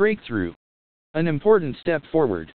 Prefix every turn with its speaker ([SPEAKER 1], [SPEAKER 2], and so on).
[SPEAKER 1] Breakthrough. An important step forward.